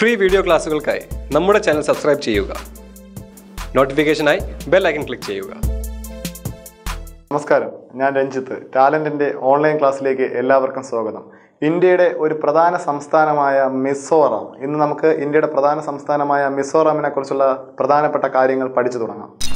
Free video ക്ലാസ്സുകൾക്കായി നമ്മുടെ channel subscribe ചെയ്യുക. നോട്ടിഫിക്കേഷനായി ബെൽ ഐക്കൺ ക്ലിക്ക് ചെയ്യുക. നമസ്കാരം. ഞാൻ രഞ്ജിത്ത്. ടാലന്റിന്റെ ഓൺലൈൻ ക്ലാസ്സിലേക്ക് എല്ലാവർക്കും സ്വാഗതം. ഇന്ത്യയുടെ ഒരു പ്രധാന സംസ്ഥാനമായ മിസോറാം. ഇന്ന് നമുക്ക് ഇന്ത്യയുടെ പ്രധാന സംസ്ഥാനമായ മിസോറാമിനെക്കുറിച്ചുള്ള പ്രധാനപ്പെട്ട കാര്യങ്ങൾ പഠിച്ചു തുടങ്ങാം.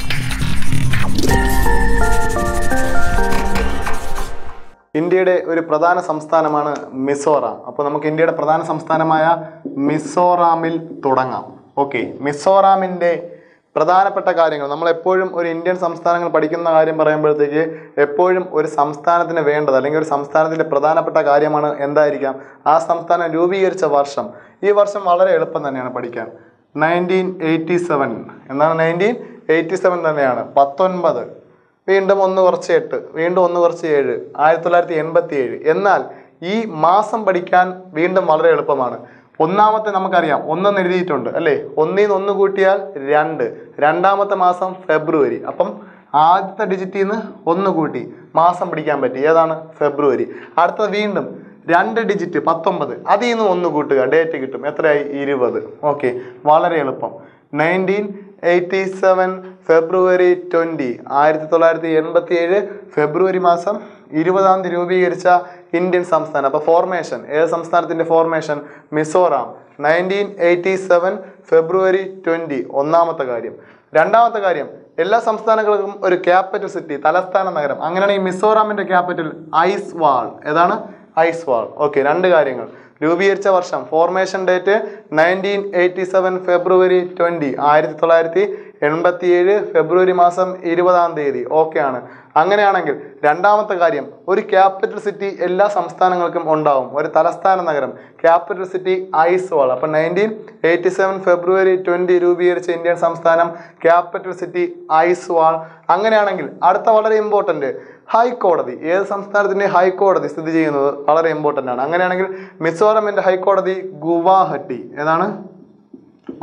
ഇന്ത്യയുടെ ഒരു പ്രധാന സംസ്ഥാനമാണ് മിസോറാം. അപ്പോൾ നമുക്ക് ഇന്ത്യയുടെ പ്രധാന സംസ്ഥാനമായ മിസോറാമിൽ തുടങ്ങാം. ഓക്കെ. മിസോറാമിന്റെ പ്രധാനപ്പെട്ട കാര്യങ്ങൾ. നമ്മൾ എപ്പോഴും ഒരു ഇന്ത്യൻ സംസ്ഥാനങ്ങൾ പഠിക്കുന്ന കാര്യം പറയുമ്പോഴത്തേക്ക് എപ്പോഴും ഒരു സംസ്ഥാനത്തിന് വേണ്ടത് അല്ലെങ്കിൽ ഒരു സംസ്ഥാനത്തിന്റെ പ്രധാനപ്പെട്ട കാര്യമാണ് എന്തായിരിക്കാം? ആ സംസ്ഥാനം രൂപീകരിച്ച വർഷം. ഈ വർഷം വളരെ എളുപ്പം തന്നെയാണ് പഠിക്കാൻ. നയന്റീൻ എയ്റ്റി സെവൻ എന്താണ് നയന്റീൻ എയ്റ്റി സെവൻ തന്നെയാണ്. പത്തൊൻപത്. വീണ്ടും ഒന്ന് കുറച്ച് എട്ട് വീണ്ടും ഒന്ന് കുറച്ച് ഏഴ് ആയിരത്തി തൊള്ളായിരത്തി എൺപത്തി ഏഴ് എന്നാൽ ഈ മാസം പഠിക്കാൻ വീണ്ടും വളരെ എളുപ്പമാണ്. ഒന്നാമത്തെ നമുക്കറിയാം ഒന്നെന്ന് എഴുതിയിട്ടുണ്ട് അല്ലേ? ഒന്നിൽ നിന്ന് ഒന്ന് കൂട്ടിയാൽ രണ്ട്. രണ്ടാമത്തെ മാസം ഫെബ്രുവരി. അപ്പം ആദ്യത്തെ ഡിജിറ്റിൽ നിന്ന് ഒന്ന് കൂട്ടി മാസം പഠിക്കാൻ പറ്റി. ഏതാണ്? ഫെബ്രുവരി. അടുത്തത് വീണ്ടും രണ്ട് ഡിജിറ്റ് പത്തൊമ്പത്. അതിൽ നിന്ന് ഒന്ന് കൂട്ടുക. ഡേറ്റ് കിട്ടും. എത്രയായി? ഇരുപത്. ഓക്കെ. വളരെ എളുപ്പം. Nineteen eighty seven February twenty ആയിരത്തി തൊള്ളായിരത്തി എൺപത്തി ഏഴ് ഫെബ്രുവരി മാസം ഇരുപതാം തീയതി രൂപീകരിച്ച ഇന്ത്യൻ സംസ്ഥാനം. അപ്പോൾ ഫോർമേഷൻ ഏത് സംസ്ഥാനത്തിന്റെ formation Mizoram. Nineteen eighty seven February twenty ഒന്നാമത്തെ കാര്യം. രണ്ടാമത്തെ കാര്യം എല്ലാ സംസ്ഥാനങ്ങൾക്കും ഒരു ക്യാപിറ്റൽ സിറ്റി തലസ്ഥാന നഗരം. അങ്ങനെയാണ് ഈ മിസോറാമിന്റെ ക്യാപിറ്റൽ ഐസ് വാൾ ഏതാണ്? ഐസ് വാൾ ഓക്കെ രണ്ട് കാര്യങ്ങൾ. രൂപീകരിച്ച വർഷം formation date nineteen eighty seven February twenty ആയിരത്തി തൊള്ളായിരത്തി എൺപത്തി ഏഴ് ഫെബ്രുവരി മാസം ഇരുപതാം തീയതി. ഓക്കെ ആണ്. അങ്ങനെയാണെങ്കിൽ രണ്ടാമത്തെ കാര്യം ഒരു ക്യാപിറ്റൽ സിറ്റി എല്ലാ സംസ്ഥാനങ്ങൾക്കും ഉണ്ടാവും. ഒരു തലസ്ഥാന നഗരം. ക്യാപിറ്റൽ സിറ്റി ഐസ്വാൾ അപ്പം nineteen eighty seven February twenty രൂപീകരിച്ച ഇന്ത്യൻ സംസ്ഥാനം ക്യാപിറ്റൽ സിറ്റി ഐസ്വാൾ അങ്ങനെയാണെങ്കിൽ അടുത്ത വളരെ ഇമ്പോർട്ടന്റ് ഹൈക്കോടതി ഏത് സംസ്ഥാനത്തിന്റെ ഹൈക്കോടതി സ്ഥിതി ചെയ്യുന്നത് വളരെ ഇമ്പോർട്ടന്റ് ആണ്. അങ്ങനെയാണെങ്കിൽ മിസോറമിന്റെ ഹൈക്കോടതി ഗുവാഹട്ടി. ഏതാണ്?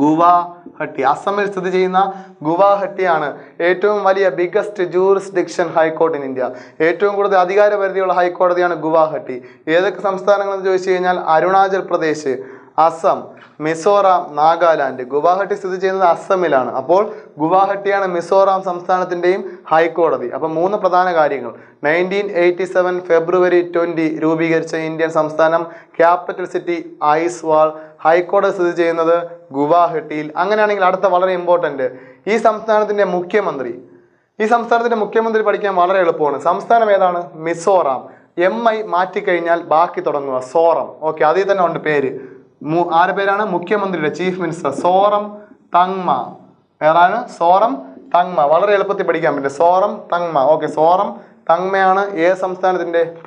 ഗുവാഹട്ടി. അസമിൽ സ്ഥിതി ചെയ്യുന്ന ഗുവാഹട്ടിയാണ് ഏറ്റവും വലിയ biggest jurisdiction high court in India ഏറ്റവും കൂടുതൽ അധികാര പരിധിയുള്ള ഹൈക്കോടതിയാണ് ഗുവാഹട്ടി. ഏതൊക്കെ സംസ്ഥാനങ്ങളെന്ന് ചോദിച്ചു കഴിഞ്ഞാൽ അരുണാചൽ പ്രദേശ് അസം മിസോറാം നാഗാലാൻഡ്. ഗുവാഹട്ടി സ്ഥിതി ചെയ്യുന്നത് അസമിലാണ്. അപ്പോൾ ഗുവാഹട്ടിയാണ് മിസോറാം സംസ്ഥാനത്തിന്റെയും ഹൈക്കോടതി അപ്പം മൂന്ന് പ്രധാന കാര്യങ്ങൾ. Nineteen eighty seven February twenty രൂപീകരിച്ച ഇന്ത്യൻ സംസ്ഥാനം ക്യാപിറ്റൽ സിറ്റി ഐസ് വാൾ ഹൈക്കോടതി സ്ഥിതി ചെയ്യുന്നത് ഗുവാഹട്ടിയിൽ. അങ്ങനെയാണെങ്കിൽ അടുത്ത വളരെ ഇമ്പോർട്ടന്റ് ഈ സംസ്ഥാനത്തിന്റെ മുഖ്യമന്ത്രി ഈ സംസ്ഥാനത്തിന്റെ മുഖ്യമന്ത്രി പഠിക്കാൻ വളരെ എളുപ്പമാണ്. സംസ്ഥാനം ഏതാണ്? മിസോറാം. എം ഐ മാറ്റിക്കഴിഞ്ഞാൽ ബാക്കി തുടങ്ങുക. സോറം. ഓക്കെ അതിൽ തന്നെ ഉണ്ട് പേര്. ആരുടെ പേരാണ്? മുഖ്യമന്ത്രിയുടെ ചീഫ് മിനിസ്റ്റർ സോറം തങ്മ. ഏതാണ്? സോറം തങ്മ. വളരെ എളുപ്പത്തിൽ പഠിക്കാൻ പറ്റും. സോറം തങ്മ. ഓക്കെ സോറം തങ്മയാണ് ഏത് സംസ്ഥാനത്തിന്റെ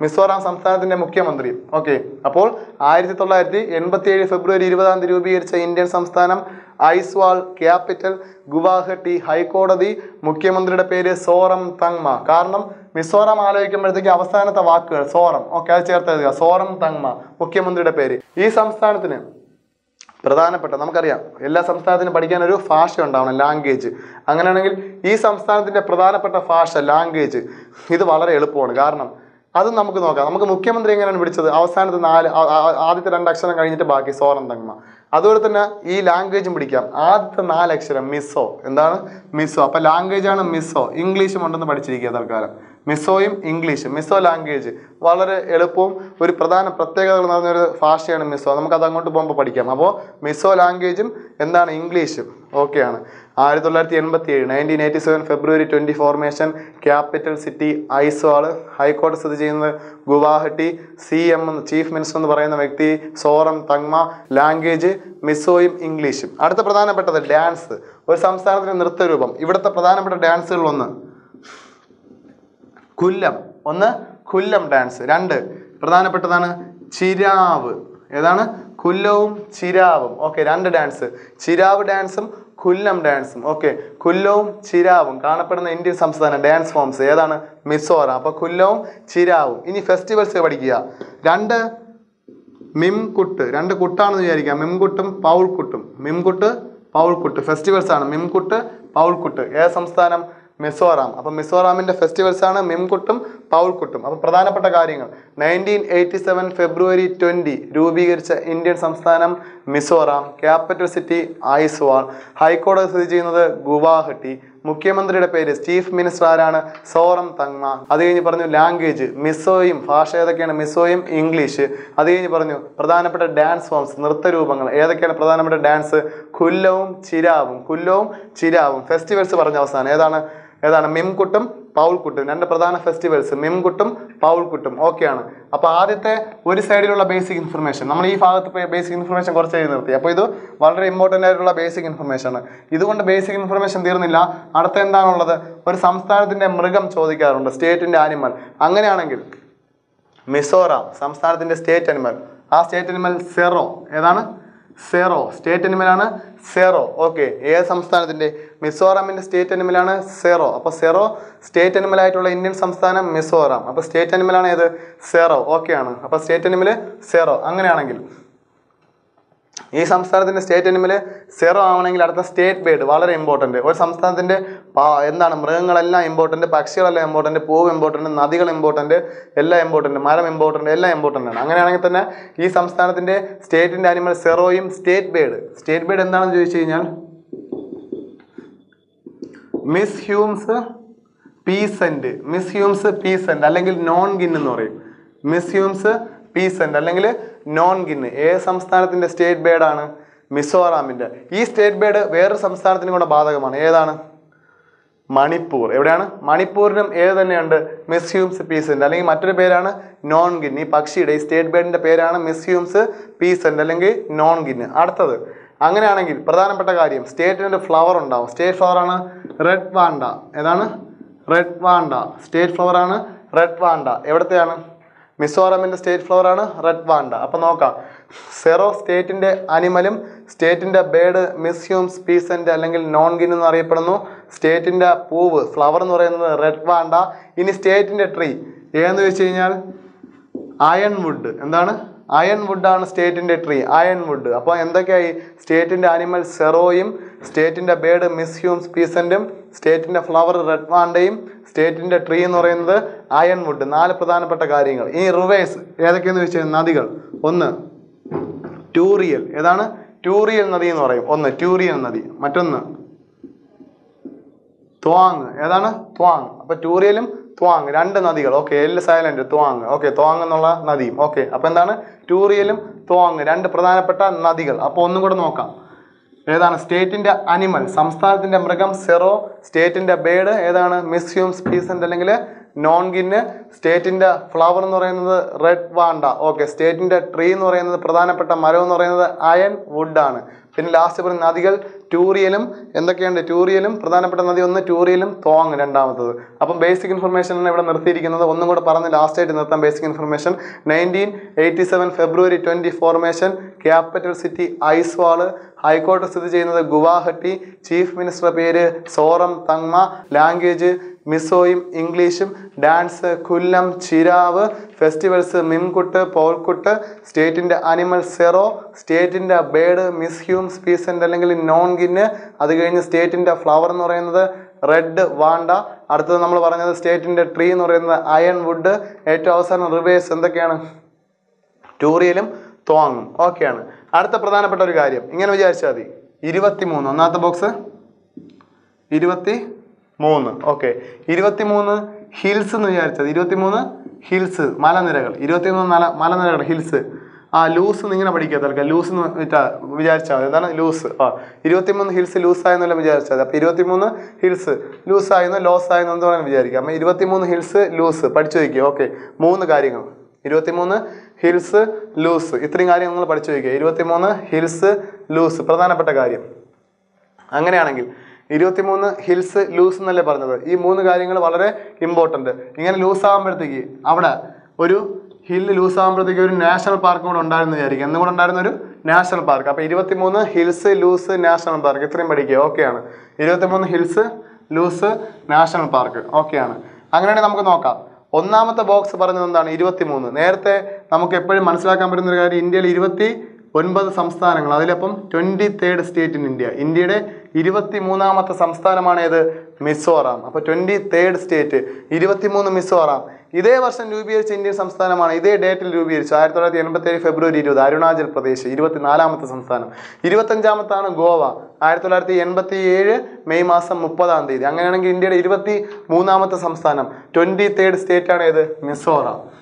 മിസോറാം സംസ്ഥാനത്തിന്റെ മുഖ്യമന്ത്രി. ഓക്കെ. അപ്പോൾ ആയിരത്തി തൊള്ളായിരത്തി എൺപത്തി ഏഴ് ഫെബ്രുവരി ഇരുപതാം തീയതി രൂപീകരിച്ച ഇന്ത്യൻ സംസ്ഥാനം ഐസ്വാൾ ക്യാപിറ്റൽ ഗുവാഹട്ടി ഹൈക്കോടതി മുഖ്യമന്ത്രിയുടെ പേര് സോറം തങ്മ. കാരണം മിസോറാം ആലോചിക്കുമ്പോഴത്തേക്ക് അവസാനത്തെ വാക്കുകൾ സോറം. ഓക്കെ അത് ചേർത്ത് എഴുതുക. സോറം തങ്മ മുഖ്യമന്ത്രിയുടെ പേര്. ഈ സംസ്ഥാനത്തിന് പ്രധാനപ്പെട്ട നമുക്കറിയാം എല്ലാ സംസ്ഥാനത്തിനും പഠിക്കാൻ ഒരു ഭാഷ ഉണ്ടാവണം ലാംഗ്വേജ്. അങ്ങനെയാണെങ്കിൽ ഈ സംസ്ഥാനത്തിന്റെ പ്രധാനപ്പെട്ട ഭാഷ ലാംഗ്വേജ്. ഇത് വളരെ എളുപ്പമാണ്. കാരണം അത് നമുക്ക് നോക്കാം. നമുക്ക് മുഖ്യമന്ത്രി എങ്ങനെയാണ് പിടിച്ചത് അവസാനത്തെ നാല് ആദ്യത്തെ രണ്ട് അക്ഷരം കഴിഞ്ഞിട്ട് ബാക്കി സോറം തങ്ങമ അതുപോലെ തന്നെ ഈ ലാംഗ്വേജും പിടിക്കാം. ആദ്യത്തെ നാല് അക്ഷരം മിസ്സോ. എന്താണ്? മിസ്സോ. അപ്പൊ ലാംഗ്വേജ് ആണ് മിസ്സോ. ഇംഗ്ലീഷും ഉണ്ടെന്ന് പഠിച്ചിരിക്കുക തൽക്കാലം. മിസോയും ഇംഗ്ലീഷും. മിസോ ലാംഗ്വേജ് വളരെ എളുപ്പവും ഒരു പ്രധാന പ്രത്യേകതകൾ നിറഞ്ഞ ഒരു ഭാഷയാണ് മിസോ. നമുക്കത് അങ്ങോട്ട് പോകുമ്പോൾ പഠിക്കാം. അപ്പോൾ മിസോ ലാംഗ്വേജും എന്താണ്? ഇംഗ്ലീഷും. ഓക്കെയാണ് ആയിരത്തി തൊള്ളായിരത്തി എൺപത്തി ഏഴ് nineteen eighty seven February twenty formation capital city Aizawl ഹൈക്കോടതി സ്ഥിതി ചെയ്യുന്നത് ഗുവാഹട്ടി. സി എം എന്ന് ചീഫ് മിനിസ്റ്റർ എന്ന് പറയുന്ന വ്യക്തി സോറം തങ്മ ലാംഗ്വേജ് മിസോയും ഇംഗ്ലീഷും. അടുത്ത പ്രധാനപ്പെട്ടത് ഡാൻസ്. ഒരു സംസ്ഥാനത്തിന്റെ നൃത്തരൂപം. ഇവിടുത്തെ പ്രധാനപ്പെട്ട ഡാൻസുകൾ ഒന്ന് കുല്ലം. ഒന്ന് കുല്ലം ഡാൻസ് രണ്ട് പ്രധാനപ്പെട്ടതാണ് ചിരാവ്. ഏതാണ്? കുല്ലവും ചിരാവും. ഓക്കെ രണ്ട് ഡാൻസ് ചിരാവ് ഡാൻസും കുല്ലം ഡാൻസും ഓക്കെ കുല്ലവും ചിരാവും. കാണപ്പെടുന്ന ഇന്ത്യൻ സംസ്ഥാന ഡാൻസ് ഫോംസ് ഏതാണ്? മിസോറ. അപ്പൊ കുല്ലവും ചിരാവും. ഇനി ഫെസ്റ്റിവൽസ് പഠിക്കുക. രണ്ട് മിംകുട്ട്. രണ്ട് കുട്ടാണെന്ന് വിചാരിക്കാം. മിംകുട്ടും പൗൾക്കുട്ടും മിംകുട്ട് പൗൾക്കുട്ട് ഫെസ്റ്റിവൽസ് ആണ്. മിംകുട്ട് പൗൾക്കുട്ട് ഏത് സംസ്ഥാനം? മിസോറാം. അപ്പം മിസോറാമിന്റെ ഫെസ്റ്റിവൽസ് ആണ് മിംകുട്ടും പൗൾക്കുട്ടും അപ്പം പ്രധാനപ്പെട്ട കാര്യങ്ങൾ. Nineteen eighty seven February twenty രൂപീകരിച്ച ഇന്ത്യൻ സംസ്ഥാനം മിസോറാം. Capital city Aizawl. ഹൈക്കോടതി സ്ഥിതി ചെയ്യുന്നത് ഗുവാഹട്ടി. മുഖ്യമന്ത്രിയുടെ പേര് ചീഫ് മിനിസ്റ്റർ ആരാണ്? സോറം തങ്മ. അത് കഴിഞ്ഞ് പറഞ്ഞു ലാംഗ്വേജ്. മിസോയും ഭാഷ ഏതൊക്കെയാണ്? മിസോയും ഇംഗ്ലീഷ്. അത് കഴിഞ്ഞ് പറഞ്ഞു പ്രധാനപ്പെട്ട ഡാൻസ് ഫോംസ് നൃത്തരൂപങ്ങൾ ഏതൊക്കെയാണ് പ്രധാനപ്പെട്ട ഡാൻസ്? കുല്ലവും ചിരാവും. കുല്ലവും ചിരാവും. ഫെസ്റ്റിവൽസ് പറഞ്ഞ അവസാനം. ഏതാണ്? ഏതാണ്? മിംകുട്ടും പൗൾക്കുട്ടും രണ്ട് പ്രധാന ഫെസ്റ്റിവൽസ് മിംകുട്ടും പൗൾക്കുട്ടും ഓക്കെയാണ് അപ്പോൾ ആദ്യത്തെ ഒരു സൈഡിലുള്ള ബേസിക് ഇൻഫർമേഷൻ നമ്മൾ ഈ ഭാഗത്ത് ബേസിക് ഇൻഫർമേഷൻ കുറച്ച് എഴുതി നിർത്തി. അപ്പോൾ ഇത് വളരെ ഇമ്പോർട്ടന്റ് ആയിട്ടുള്ള ബേസിക് ഇൻഫർമേഷൻ ആണ്. ഇതുകൊണ്ട് ബേസിക് ഇൻഫർമേഷൻ തീർന്നില്ല. അടുത്ത എന്താണുള്ളത്? ഒരു സംസ്ഥാനത്തിന്റെ മൃഗം ചോദിക്കാറുണ്ട്. സ്റ്റേറ്റിന്റെ ആനിമൽ അങ്ങനെയാണെങ്കിൽ മിസോറാം സംസ്ഥാനത്തിന്റെ സ്റ്റേറ്റ് അനിമൽ ആ സ്റ്റേറ്റ് അനിമൽ സെറോ ഏതാണ്? സെറോ സ്റ്റേറ്റ് അനിമലാണ് സെറോ ഓക്കെ ഏത് സംസ്ഥാനത്തിന്റെ മിസോറാമിന്റെ സ്റ്റേറ്റ് അനിമലാണ് സെറോ. അപ്പോൾ സെറോ സ്റ്റേറ്റ് അനിമൽ ആയിട്ടുള്ള ഇന്ത്യൻ സംസ്ഥാനം മിസോറാം. അപ്പോൾ സ്റ്റേറ്റ് അനിമലാണ് ഏത്? സെറോ. ആണ്. അപ്പോൾ സ്റ്റേറ്റ് അനിമൽ സെറോ. അങ്ങനെയാണെങ്കിൽ ഈ സംസ്ഥാനത്തിന്റെ സ്റ്റേറ്റ് അനിമൽ സെറോ ആവണമെങ്കിൽ അടുത്ത സ്റ്റേറ്റ് ബേർഡ് വളരെ ഇമ്പോർട്ടന്റ് ഒരു സംസ്ഥാനത്തിന്റെ എന്താണ് മൃഗങ്ങളെല്ലാം ഇമ്പോർട്ടന്റ് പക്ഷികളെല്ലാം ഇമ്പോർട്ടന്റ് പൂവ് ഇമ്പോർട്ടന്റ് നദികൾ ഇമ്പോർട്ടന്റ് എല്ലാം ഇമ്പോർട്ടന്റ് മരം ഇമ്പോർട്ടന്റ് എല്ലാം ഇമ്പോർട്ടന്റ് ആണ്. അങ്ങനെയാണെങ്കിൽ തന്നെ ഈ സംസ്ഥാനത്തിന്റെ സ്റ്റേറ്റിന്റെ അനിമൽ സെറോയും സ്റ്റേറ്റ് ബേർഡ് സ്റ്റേറ്റ് ബേർഡ് എന്താണെന്ന് ചോദിച്ചു കഴിഞ്ഞാൽ Mrs Hume's pheasant Mrs Hume's pheasant അല്ലെങ്കിൽ നോൺ ഗിൻ എന്ന് പറയും. മിസ് ഹ്യൂംസ് പീസെന്റ് അല്ലെങ്കിൽ നോൺ ഗിൻ ഏത് സംസ്ഥാനത്തിന്റെ സ്റ്റേറ്റ് ബേഡാണ് മിസോറാമിന്റെ. ഈ സ്റ്റേറ്റ് ബേഡ് വേറൊരു സംസ്ഥാനത്തിനും കൂടെ ബാധകമാണ്. ഏതാണ്? മണിപ്പൂർ. എവിടെയാണ്? മണിപ്പൂരിനും ഏത് തന്നെയുണ്ട്? മിസ് ഹ്യൂംസ് പീസെന്റ് അല്ലെങ്കിൽ മറ്റൊരു പേരാണ് നോൺ ഗിൻ ഈ പക്ഷിയുടെ ഈ സ്റ്റേറ്റ് ബേർഡിന്റെ പേരാണ് മിസ് ഹ്യൂംസ് പീസെന്റ് അല്ലെങ്കിൽ നോൺ ഗിൻ അടുത്തത്. അങ്ങനെയാണെങ്കിൽ പ്രധാനപ്പെട്ട കാര്യം സ്റ്റേറ്റിന് ഫ്ലവർ ഉണ്ടാവും. സ്റ്റേറ്റ് ഫ്ലവർ ആണ് റെഡ് വാണ്ട ഏതാണ്? റെഡ് വാണ്ട സ്റ്റേറ്റ് ഫ്ലവർ ആണ് റെഡ് വാണ്ട എവിടത്തെയാണ്? മിസോറാമിന്റെ സ്റ്റേറ്റ് ഫ്ലവർ ആണ് റെഡ് വാണ്ട അപ്പോൾ നോക്കാം. സെറോ സ്റ്റേറ്റിന്റെ അനിമലും സ്റ്റേറ്റിന്റെ ബേർഡ് മിസ്യൂം സ്പീസന്റ് അല്ലെങ്കിൽ നോൺ ഗിൻ എന്ന് അറിയപ്പെടുന്നു. സ്റ്റേറ്റിന്റെ പൂവ് ഫ്ലവർ എന്ന് പറയുന്നത് റെഡ് വാണ്ട ഇനി സ്റ്റേറ്റിന്റെ ട്രീ ഏതെന്ന് വെച്ച് കഴിഞ്ഞാൽ? അയൺ വുഡ് എന്താണ്? അയൺ വുഡാണ് സ്റ്റേറ്റിന്റെ ട്രീ അയൺ വുഡ് അപ്പോൾ എന്തൊക്കെയായി? സ്റ്റേറ്റിന്റെ അനിമൽ സെറോയും സ്റ്റേറ്റിന്റെ ബേർഡ് ഹ്യൂം പീസന്റും സ്റ്റേറ്റിന്റെ ഫ്ലവർ റെഡ് വാണ്ടയും സ്റ്റേറ്റിന്റെ ട്രീ എന്ന് പറയുന്നത് അയൺ വുഡ് നാല് പ്രധാനപ്പെട്ട കാര്യങ്ങൾ. ഈ റിവേഴ്സ് ഏതൊക്കെയെന്ന് വെച്ചാൽ നദികൾ. ഒന്ന് ട്യൂറിയൽ. ഏതാണ്? ട്യൂറിയൽ നദി എന്ന് പറയും. ഒന്ന് ട്യൂറിയൽ നദി. മറ്റൊന്ന് ത്വാങ്. ഏതാണ്? ത്വാങ്. അപ്പോൾ ടൂറിയലും ത്വാങ് രണ്ട് നദികൾ. Okay L silent Tlawng. Okay Tlawng എന്നുള്ള നദിയും. ഓക്കെ അപ്പൊ എന്താണ്? ടൂറിയലും ത്വാങ് രണ്ട് പ്രധാനപ്പെട്ട നദികൾ. അപ്പോൾ ഒന്നും കൂടെ നോക്കാം. ഏതാണ്? സ്റ്റേറ്റിന്റെ അനിമൽ സംസ്ഥാനത്തിന്റെ മൃഗം സെറോ സ്റ്റേറ്റിന്റെ ബേഡ് ഏതാണ്? മിസ്യൂം സ്പീസന്റ് അല്ലെങ്കിൽ നോൺ ഗിന്ന് സ്റ്റേറ്റിന്റെ ഫ്ലവർ എന്ന് പറയുന്നത് റെഡ് വാണ്ട ഓക്കെ സ്റ്റേറ്റിന്റെ ട്രീ എന്ന് പറയുന്നത് പ്രധാനപ്പെട്ട മരം എന്ന് പറയുന്നത് അയൺ വുഡ് ആണ്. പിന്നെ ലാസ്റ്റ് പറഞ്ഞ നദികൾ ടൂറിയലും എന്തൊക്കെയുണ്ട്? ടൂറിയലും പ്രധാനപ്പെട്ട നദി ഒന്ന് ടൂറിയലും തോങ് രണ്ടാമത്തത്. അപ്പം ബേസിക് ഇൻഫർമേഷൻ ആണ് ഇവിടെ നിർത്തിയിരിക്കുന്നത്. ഒന്നും കൂടെ പറഞ്ഞ് ലാസ്റ്റായിട്ട് നിർത്താം basic information nineteen eighty seven February twenty formation capital city Aizawl ഹൈക്കോടതി സ്ഥിതി ചെയ്യുന്നത് ഗുവാഹട്ടി. ചീഫ് മിനിസ്റ്റർ പേര് സോറം തങ്മ. ലാംഗ്വേജ് മിസോയും ഇംഗ്ലീഷും ഡാൻസ് കുല്ലം ചിരാവ് ഫെസ്റ്റിവൽസ് മിംകുട്ട് പോൾക്കുട്ട് സ്റ്റേറ്റിന്റെ അനിമൽ സെറോ സ്റ്റേറ്റിന്റെ ബേഡ് മിസ് ഹ്യൂം സ്പീസന്റ് അല്ലെങ്കിൽ നോൺ ഗിന്ന് അത് കഴിഞ്ഞ് സ്റ്റേറ്റിന്റെ ഫ്ലവർ എന്ന് പറയുന്നത് റെഡ് വാണ്ട അടുത്തത് നമ്മൾ പറഞ്ഞത് സ്റ്റേറ്റിന്റെ ട്രീ എന്ന് പറയുന്നത് അയൺ വുഡ് ഏറ്റവും അവസാനം റിവേഴ്സ് എന്തൊക്കെയാണ്? ടൂറിയലും തോങ്ങും ഓക്കെയാണ്. അടുത്ത പ്രധാനപ്പെട്ട ഒരു കാര്യം. ഇങ്ങനെ വിചാരിച്ചാൽ മതി. ഇരുപത്തി മൂന്ന് ഒന്നാമത്തെ ബോക്സ്. ഇരുപത്തി മൂന്ന്. ഓക്കെ ഇരുപത്തി മൂന്ന് ഹിൽസ് എന്ന് വിചാരിച്ചത്. ഇരുപത്തി മൂന്ന് ഹിൽസ് മലനിരകൾ. ഇരുപത്തി മൂന്ന് മല മലനിരകൾ ഹിൽസ് ആ ലൂസ് എന്ന് ഇങ്ങനെ പഠിക്കുക തൽക്കാലം. ലൂസ് എന്ന് വെച്ചാൽ വിചാരിച്ചാൽ മതി. എന്താണ് ലൂസ് ആ ഇരുപത്തിമൂന്ന് ഹിൽസ് ലൂസ് ആയെന്നല്ല വിചാരിച്ചാൽ മതി അപ്പോൾ ഇരുപത്തിമൂന്ന് ഹിൽസ് ലൂസ് ആയെന്നോ ലോസ് ആയെന്നോ എന്ത് വേണമെങ്കിലും വിചാരിക്കാം അപ്പോൾ ഇരുപത്തിമൂന്ന് ഹിൽസ് ലൂസ് പഠിച്ചു വയ്ക്കുക. ഓക്കെ മൂന്ന് കാര്യങ്ങൾ. ഇരുപത്തിമൂന്ന് ഹിൽസ് ലൂസ് ഇത്രയും കാര്യങ്ങൾ നിങ്ങൾ പഠിച്ചു വയ്ക്കുക. ഇരുപത്തിമൂന്ന് ഹിൽസ് ലൂസ് പ്രധാനപ്പെട്ട കാര്യം. അങ്ങനെയാണെങ്കിൽ ഇരുപത്തിമൂന്ന് ഹിൽസ് ലൂസ് എന്നല്ലേ പറഞ്ഞത്? ഈ മൂന്ന് കാര്യങ്ങൾ വളരെ ഇമ്പോർട്ടന്റ് ഇങ്ങനെ ലൂസ് ആകുമ്പോഴത്തേക്ക് അവിടെ ഒരു ഹില്ല് ലൂസ് ആകുമ്പോഴത്തേക്ക് ഒരു നാഷണൽ പാർക്ക് കൂടെ ഉണ്ടായിരുന്നു വിചാരിക്കും എന്നും കൂടെ ഉണ്ടായിരുന്ന ഒരു നാഷണൽ പാർക്ക് അപ്പോൾ ഇരുപത്തിമൂന്ന് ഹിൽസ് ലൂസ് നാഷണൽ പാർക്ക് ഇത്രയും പഠിക്കുക. ഓക്കെയാണ് ഇരുപത്തിമൂന്ന് ഹിൽസ് ലൂസ് നാഷണൽ പാർക്ക് ഓക്കെയാണ് അങ്ങനെയാണെങ്കിൽ നമുക്ക് നോക്കാം. ഒന്നാമത്തെ ബോക്സ് പറഞ്ഞത് എന്താണ്? ഇരുപത്തിമൂന്ന്. നേരത്തെ നമുക്ക് എപ്പോഴും മനസ്സിലാക്കാൻ പറ്റുന്ന ഒരു കാര്യം ഇന്ത്യയിൽ ഇരുപത്തി ഒൻപത് സംസ്ഥാനങ്ങൾ. അതിലപ്പം twenty third state in India ഇന്ത്യയുടെ ഇരുപത്തി മൂന്നാമത്തെ സംസ്ഥാനമാണ് ഏത്? മിസോറാം. അപ്പോൾ ട്വന്റി തേർഡ് സ്റ്റേറ്റ് ഇരുപത്തിമൂന്ന് മിസോറാം. ഇതേ വർഷം രൂപീകരിച്ച ഇന്ത്യൻ സംസ്ഥാനമാണ്. ഇതേ ഡേറ്റിൽ രൂപീകരിച്ചു. ആയിരത്തി തൊള്ളായിരത്തി എൺപത്തി ഏഴ് ഫെബ്രുവരി ഇരുപത് അരുണാചൽ പ്രദേശ് ഇരുപത്തിനാലാമത്തെ സംസ്ഥാനം. ഇരുപത്തഞ്ചാമത്താണ് ഗോവ. ആയിരത്തി തൊള്ളായിരത്തി എൺപത്തി ഏഴ് മെയ് മാസം മുപ്പതാം തീയതി. അങ്ങനെയാണെങ്കിൽ ഇന്ത്യയുടെ ഇരുപത്തി മൂന്നാമത്തെ സംസ്ഥാനം ട്വന്റി തേർഡ് സ്റ്റേറ്റ് ആണ് ഏത്? മിസോറാം.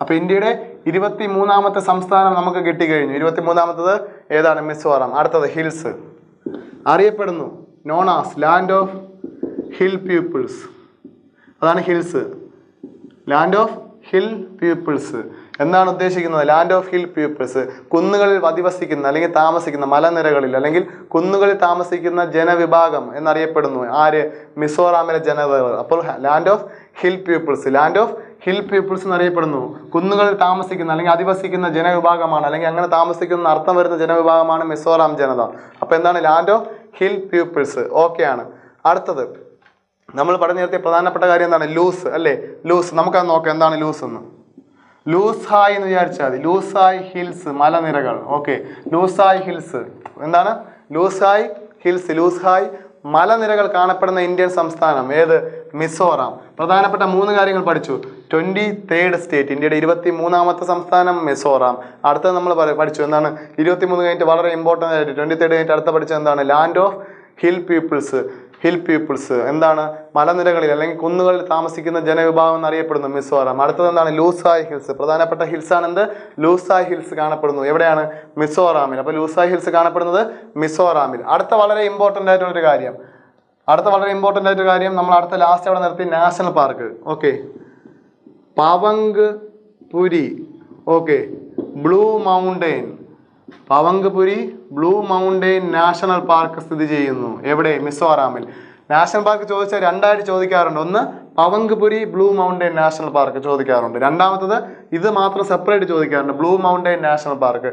അപ്പോൾ ഇന്ത്യയുടെ ഇരുപത്തി മൂന്നാമത്തെ സംസ്ഥാനം നമുക്ക് കിട്ടിക്കഴിഞ്ഞു. ഇരുപത്തി മൂന്നാമത്തത് ഏതാണ്? മിസോറാം. അടുത്തത് ഹിൽസ്. അറിയപ്പെടുന്നു. Known as land of hill peoples അതാണ് hills land of hill peoples എന്നാണ് ഉദ്ദേശിക്കുന്നത്? ലാൻഡ് ഓഫ് ഹിൽ പീപ്പിൾസ് കുന്നുകളിൽ അധിവസിക്കുന്ന അല്ലെങ്കിൽ താമസിക്കുന്ന മലനിരകളിൽ അല്ലെങ്കിൽ കുന്നുകളിൽ താമസിക്കുന്ന ജനവിഭാഗം എന്നറിയപ്പെടുന്നു. ആര്? മിസോറാമിലെ ജനതകൾ. അപ്പോൾ land of hill peoples land of hill peoples എന്നറിയപ്പെടുന്നു. കുന്നുകളിൽ താമസിക്കുന്ന അല്ലെങ്കിൽ അധിവസിക്കുന്ന ജനവിഭാഗമാണ്. അല്ലെങ്കിൽ അങ്ങനെ താമസിക്കുന്ന അർത്ഥം വരുന്ന ജനവിഭാഗമാണ് മിസോറാം ജനത. അപ്പോൾ എന്താണ് ലാൻഡ് ഓഫ് ഹിൽ പീപ്പിൾസ്? ആണ്. അടുത്തത്. നമ്മൾ പറഞ്ഞു നിർത്തിയ പ്രധാനപ്പെട്ട കാര്യം എന്താണ്? ലൂസ് അല്ലേ? ലൂസ്. നമുക്കത് നോക്കാം. എന്താണ് ലൂസ് എന്ന്? ലൂസായി എന്ന് വിചാരിച്ചാൽ മതി. ലൂസായി ഹിൽസ് മലനിരകൾ. ഓക്കെ ലൂസായി ഹിൽസ്. എന്താണ്? ലൂസായി ഹിൽസ്. ലൂസ് ലൂസായി മലനിരകൾ കാണപ്പെടുന്ന ഇന്ത്യൻ സംസ്ഥാനം ഏത്? മിസോറാം. പ്രധാനപ്പെട്ട മൂന്ന് കാര്യങ്ങൾ പഠിച്ചു. ട്വന്റി തേർഡ് സ്റ്റേറ്റ് ഇന്ത്യയുടെ ഇരുപത്തി മൂന്നാമത്തെ സംസ്ഥാനം മിസോറാം. അടുത്തത് നമ്മൾ പഠിച്ചു. എന്താണ്? ഇരുപത്തി മൂന്ന് കഴിഞ്ഞിട്ട് വളരെ ഇമ്പോർട്ടന്റ് ആയിട്ട് ട്വന്റി തേർഡ് കഴിഞ്ഞിട്ട് അടുത്ത പഠിച്ചത് എന്താണ്? Land of hill peoples hill peoples എന്താണ് മലനിരകളിൽ അല്ലെങ്കിൽ കുന്നുകളിൽ താമസിക്കുന്ന ജനവിഭാഗം എന്നറിയപ്പെടുന്നു മിസോറാം. അടുത്തത് എന്താണ്? ലൂസായ് ഹിൽസ്. പ്രധാനപ്പെട്ട ഹിൽസ് ആണ് എന്ത് ലൂസായ് ഹിൽസ് കാണപ്പെടുന്നു. എവിടെയാണ്? മിസോറാമിൽ. അപ്പോൾ ലൂസായ് ഹിൽസ് കാണപ്പെടുന്നത് മിസോറാമിൽ. അടുത്ത വളരെ ഇമ്പോർട്ടന്റ് ആയിട്ടുള്ള ഒരു കാര്യം. അടുത്ത വളരെ ഇമ്പോർട്ടന്റ് ആയിട്ടൊരു കാര്യം നമ്മൾ അടുത്ത ലാസ്റ്റ് അവിടെ നിർത്തി national park okay Phawngpui. Okay blue mountain Phawngpui blue mountain national park സ്ഥിതി ചെയ്യുന്നു. എവിടെ? മിസോറാമിൽ. നാഷണൽ പാർക്ക് ചോദിച്ചാൽ രണ്ടായിട്ട് ചോദിക്കാറുണ്ട്. ഒന്ന് Phawngpui blue mountain national park ചോദിക്കാറുണ്ട്. രണ്ടാമത്തത് ഇത് മാത്രം സെപ്പറേറ്റ് ചോദിക്കാറുണ്ട്. Blue mountain national park.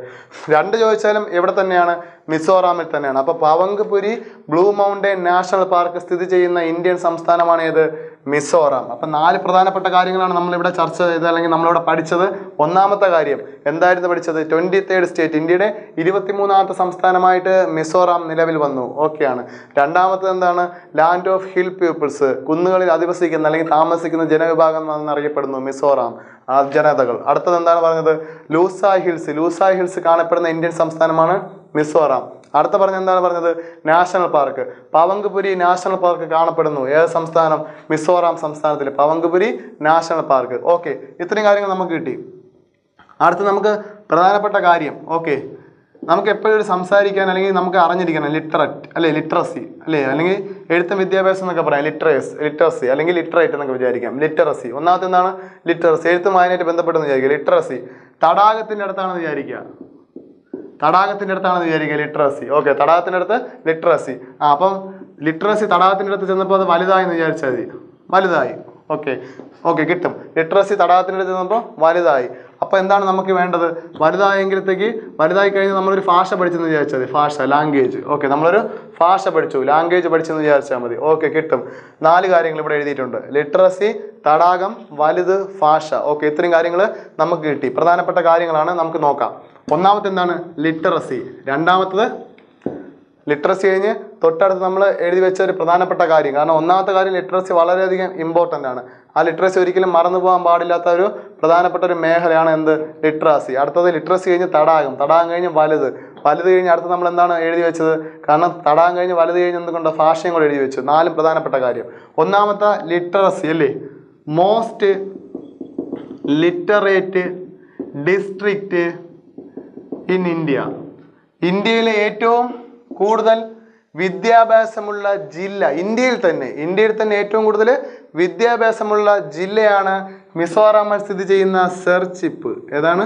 രണ്ട് ചോദിച്ചാലും എവിടെ തന്നെയാണ്? മിസോറാമിൽ തന്നെയാണ്. അപ്പോൾ Phawngpui blue mountain national park സ്ഥിതി ചെയ്യുന്ന ഇന്ത്യൻ സംസ്ഥാനമാണ് ഏത്? മിസോറാം. അപ്പം നാല് പ്രധാനപ്പെട്ട കാര്യങ്ങളാണ് നമ്മളിവിടെ ചർച്ച ചെയ്തത് അല്ലെങ്കിൽ നമ്മളിവിടെ പഠിച്ചത്. ഒന്നാമത്തെ കാര്യം എന്തായിരുന്നു പഠിച്ചത്? ട്വന്റി തേർഡ് സ്റ്റേറ്റ് ഇന്ത്യയുടെ ഇരുപത്തിമൂന്നാമത്തെ സംസ്ഥാനമായിട്ട് മിസോറാം നിലവിൽ വന്നു. ഓക്കെയാണ് രണ്ടാമത്തത് എന്താണ്? ലാൻഡ് ഓഫ് ഹിൽ പീപ്പിൾസ് കുന്നുകളിൽ അധിവസിക്കുന്ന അല്ലെങ്കിൽ താമസിക്കുന്ന ജനവിഭാഗം എന്നറിയപ്പെടുന്നു മിസോറാം. ജനതകൾ. അടുത്തത് എന്താണ് പറഞ്ഞത്? ലൂസ ഹിൽസ് ലൂസ ഹിൽസ് കാണപ്പെടുന്ന ഇന്ത്യൻ സംസ്ഥാനമാണ് മിസോറാം. അടുത്ത പറഞ്ഞ എന്താണ് പറഞ്ഞത്? National park. Phawngpui national park കാണപ്പെടുന്നു. ഏത് സംസ്ഥാനം? മിസോറാം സംസ്ഥാനത്തിൽ പവങ്കുപുരി നാഷണൽ പാർക്ക്. ഓക്കെ. ഇത്രയും കാര്യങ്ങൾ നമുക്ക് കിട്ടി. അടുത്ത് നമുക്ക് പ്രധാനപ്പെട്ട കാര്യം. ഓക്കെ. നമുക്ക് എപ്പോഴും സംസാരിക്കാൻ അല്ലെങ്കിൽ നമുക്ക് അറിഞ്ഞിരിക്കണം. ലിറ്ററേറ്റ് അല്ലേ? ലിറ്ററസി അല്ലേ? അല്ലെങ്കിൽ എഴുത്തും വിദ്യാഭ്യാസം എന്നൊക്കെ പറയാം. ലിറ്ററേസ് ലിറ്ററസി അല്ലെങ്കിൽ ലിറ്ററേറ്റ് എന്നൊക്കെ വിചാരിക്കാം. ലിറ്ററസി. ഒന്നാമത്തെ എന്താണ്? ലിറ്ററസി. എഴുത്തും വായനയായിട്ട് ബന്ധപ്പെട്ടെന്ന് വിചാരിക്കുക. ലിറ്ററസി. തടാകത്തിന്റെ അടുത്താണെന്ന് വിചാരിക്കുക. തടാകത്തിന്റെ അടുത്താണ് വിചാരിക്കുക ലിറ്ററസി ഓക്കെ തടാകത്തിന്റെ അടുത്ത് ലിറ്ററസി ആ അപ്പം ലിറ്ററസി തടാകത്തിന്റെ അടുത്ത് ചെന്നപ്പോൾ അത് വലുതായി എന്ന് വിചാരിച്ചാൽ മതി. വലുതായി. ഓക്കെ ഓക്കെ കിട്ടും. ലിറ്ററസി തടാകത്തിന്റെ അടുത്ത് ചെന്നപ്പോൾ വലുതായി. അപ്പോൾ എന്താണ് നമുക്ക് വേണ്ടത്? വലുതായെങ്കിലത്തേക്ക് വലുതായി കഴിഞ്ഞ് നമ്മളൊരു ഭാഷ പഠിച്ചെന്ന് വിചാരിച്ചാൽ മതി. ഭാഷ ലാംഗ്വേജ് ഓക്കെ നമ്മളൊരു ഭാഷ പഠിച്ചു. ലാംഗ്വേജ് പഠിച്ചെന്ന് വിചാരിച്ചാൽ മതി. ഓക്കെ കിട്ടും. നാല് കാര്യങ്ങൾ ഇവിടെ എഴുതിയിട്ടുണ്ട്. ലിറ്ററസി തടാകം വലുത് ഭാഷ. ഓക്കെ ഇത്രയും കാര്യങ്ങൾ നമുക്ക് കിട്ടി. പ്രധാനപ്പെട്ട കാര്യങ്ങളാണ് നമുക്ക് നോക്കാം. ഒന്നാമത്തെ എന്താണ് ലിറ്ററസി? രണ്ടാമത്തത് ലിറ്ററസി കഴിഞ്ഞ് തൊട്ടടുത്ത് നമ്മൾ എഴുതി വെച്ച ഒരു പ്രധാനപ്പെട്ട കാര്യം. കാരണം ഒന്നാമത്തെ കാര്യം ലിറ്ററസി വളരെയധികം ഇമ്പോർട്ടന്റ് ആണ്. ആ ലിറ്ററസി ഒരിക്കലും മറന്നു പോകാൻ പാടില്ലാത്ത ഒരു പ്രധാനപ്പെട്ട ഒരു മേഖലയാണ് എന്ത്? ലിറ്ററസി. അടുത്തത് ലിറ്ററസി കഴിഞ്ഞ് തടാകം. തടാകം കഴിഞ്ഞ് വലുത്. വലുത് കഴിഞ്ഞ് അടുത്ത് നമ്മൾ എന്താണ് എഴുതി വെച്ചത്? കാരണം തടാകം കഴിഞ്ഞ് വലുത് കഴിഞ്ഞ് എന്തുകൊണ്ട് ഭാഷയും കൂടെ എഴുതി വെച്ചു. നാലും പ്രധാനപ്പെട്ട കാര്യം. ഒന്നാമത്തെ ലിറ്ററസി അല്ലേ? Most literate district in India. ഇന്ത്യയിലെ ഏറ്റവും കൂടുതൽ വിദ്യാഭ്യാസമുള്ള ജില്ല ഇന്ത്യയിൽ തന്നെ ഇന്ത്യയിൽ തന്നെ ഏറ്റവും കൂടുതൽ വിദ്യാഭ്യാസമുള്ള ജില്ലയാണ് മിസോറാമിൽ സ്ഥിതി ചെയ്യുന്ന സെർച്ചിപ്പ്. ഏതാണ്?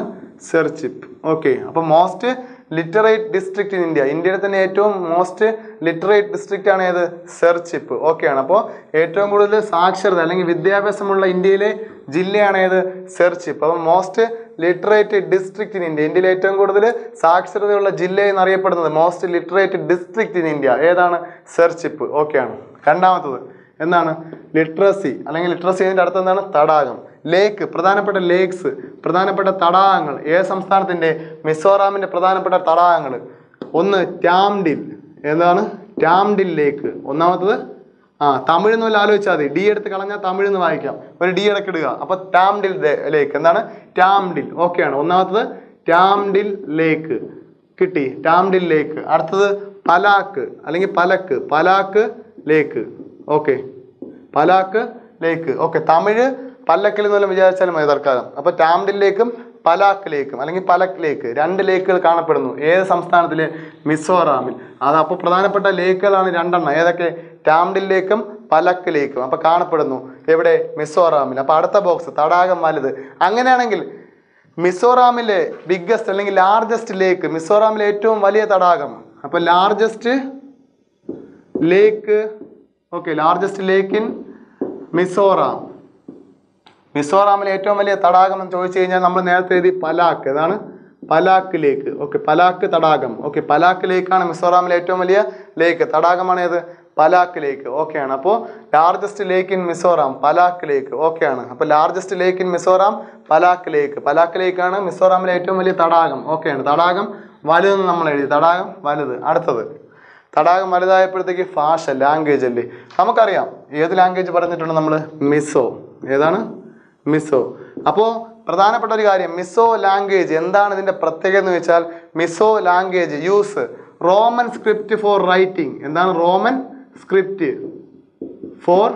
സെർച്ചിപ്പ്. ഓക്കെ അപ്പോൾ most literate district in India ഇന്ത്യയിൽ തന്നെ ഏറ്റവും മോസ്റ്റ് ലിറ്ററേറ്റ് ഡിസ്ട്രിക്റ്റ് ആണ് ഏത്? സെർച്ചിപ്പ്. ഓക്കെയാണ് അപ്പോൾ ഏറ്റവും കൂടുതൽ സാക്ഷരത അല്ലെങ്കിൽ വിദ്യാഭ്യാസമുള്ള ഇന്ത്യയിലെ ജില്ലയാണ് ഏത്? സെർച്ചിപ്പ്. അപ്പോൾ most literate district in India ഇന്ത്യയിൽ ഏറ്റവും കൂടുതൽ സാക്ഷരതയുള്ള ജില്ല എന്നറിയപ്പെടുന്നത് most literate district in India ഏതാണ്? സെർച്ചിപ്പ് ഓക്കെയാണ് രണ്ടാമത്തത് എന്താണ്? ലിറ്ററസി അല്ലെങ്കിൽ ലിറ്ററസി അതിന്റെ അടുത്ത് എന്താണ്? തടാകം. ലേക്ക് പ്രധാനപ്പെട്ട ലേക്സ് പ്രധാനപ്പെട്ട തടാകങ്ങൾ. ഏത് സംസ്ഥാനത്തിന്റെ മിസോറാമിന്റെ പ്രധാനപ്പെട്ട തടാകങ്ങൾ. ഒന്ന് ടാംഡിൽ എന്താണ് ടാംഡിൽ ലേക്ക് ഒന്നാമത്തത് ആ തമിഴ് എന്ന് വല്ല ആലോചിച്ചാൽ മതി. ഡി എടുത്ത് കളഞ്ഞാൽ തമിഴ് എന്ന് വായിക്കാം. ഒരു ഡി ഇടക്കിടുക അപ്പൊ ടാംഡിൽ ലേക്ക് എന്താണ്? ടാംഡിൽ ആണ്. ഒന്നാമത്തത് ടാംഡിൽ ലേക്ക് കിട്ടി. ടാംഡിൽ ലേക്ക് അടുത്തത് പലാക്ക് അല്ലെങ്കിൽ Palak Palak lake okay Palak lake okay Tamil പല്ലക്കിൽ എന്ന് വല്ലതും വിചാരിച്ചാലും മതി തൽക്കാലം. അപ്പൊ ടാംഡിലേക്കും പലാക്കിലേക്കും അല്ലെങ്കിൽ പലക്കിലേക്ക് രണ്ട് ലേക്കുകൾ കാണപ്പെടുന്നു. ഏത് സംസ്ഥാനത്തിൽ? മിസോറാമിൽ. അത് അപ്പോൾ പ്രധാനപ്പെട്ട ലേക്കുകളാണ് രണ്ടെണ്ണം. ഏതൊക്കെ? ടാംഡിലേക്കും പലക്കിലേക്കും അപ്പോൾ കാണപ്പെടുന്നു. എവിടെ? മിസോറാമിൽ. അപ്പോൾ അടുത്ത ബോക്സ് തടാകം വലുത്. അങ്ങനെയാണെങ്കിൽ മിസോറാമിലെ ബിഗ്ഗസ്റ്റ് അല്ലെങ്കിൽ ലാർജസ്റ്റ് ലേക്ക് മിസോറാമിലെ ഏറ്റവും വലിയ തടാകം. അപ്പോൾ largest lake okay largest lake in Mizoram. മിസോറാമിലെ ഏറ്റവും വലിയ തടാകം എന്ന് ചോദിച്ചു കഴിഞ്ഞാൽ നമ്മൾ നേരത്തെ എഴുതി പലാക്ക്. ഇതാണ് പലാക്ക് ലേക്ക്. ഓക്കെ പലാക്ക് തടാകം. ഓക്കെ പലാക്ക് ലേക്കാണ് മിസോറാമിലെ ഏറ്റവും വലിയ ലേക്ക്. തടാകമാണ് ഏത്? പലാക്ക് ലേക്ക്. ഓക്കെയാണ് അപ്പോൾ largest lake in Mizoram Palak lake. ഓക്കെയാണ് അപ്പോൾ largest lake in Mizoram Palak lake. Palak ലേക്കാണ് മിസോറാമിലെ ഏറ്റവും വലിയ തടാകം. ഓക്കെയാണ് തടാകം വലുതെന്ന് നമ്മൾ എഴുതി. തടാകം വലുത്. അടുത്തത്. തടാകം വലുതായപ്പോഴത്തേക്ക് ഭാഷ ലാംഗ്വേജ് അല്ലേ? നമുക്കറിയാം. ഏത് ലാംഗ്വേജ് പറഞ്ഞിട്ടുണ്ട് നമ്മൾ മിസോ. ഏതാണ്? മിസോ അപ്പോൾ പ്രധാനപ്പെട്ട ഒരു കാര്യം മിസോ ലാംഗ്വേജ് എന്താണ് ഇതിന്റെ പ്രത്യേകത എന്ന് വെച്ചാൽ Mizo language use Roman script for writing. എന്താണ് റോമൻ സ്ക്രിപ്റ്റ്? ഫോർ